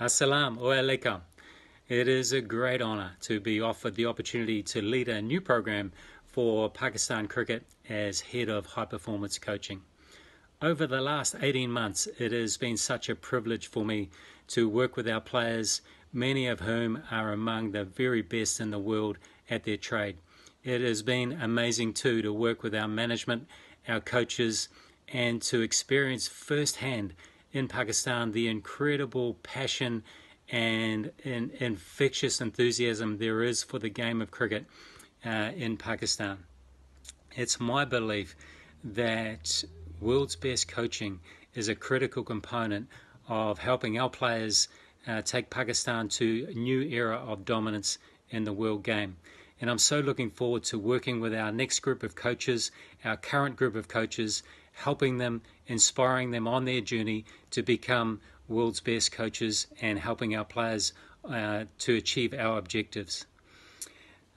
Assalam o alaikum. It is a great honour to be offered the opportunity to lead a new program for Pakistan Cricket as head of high performance coaching. Over the last 18 months, it has been such a privilege for me to work with our players, many of whom are among the very best in the world at their trade. It has been amazing too to work with our management, our coaches, and to experience firsthand in Pakistan the incredible passion and, infectious enthusiasm there is for the game of cricket uh, in Pakistan. It's my belief that world's best coaching is a critical component of helping our players uh, take Pakistan to a new era of dominance in the world game. And I'm so looking forward to working with our next group of coaches, our current group of coaches, helping them, inspiring them on their journey to become world's best coaches and helping our players uh, to achieve our objectives.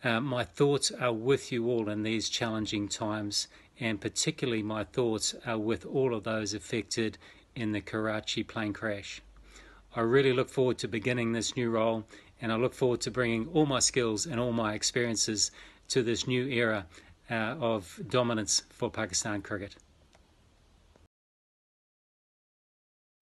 Uh, my thoughts are with you all in these challenging times, and particularly my thoughts are with all of those affected in the Karachi plane crash. I really look forward to beginning this new role, and I look forward to bringing all my skills and all my experiences to this new era uh, of dominance for Pakistan cricket.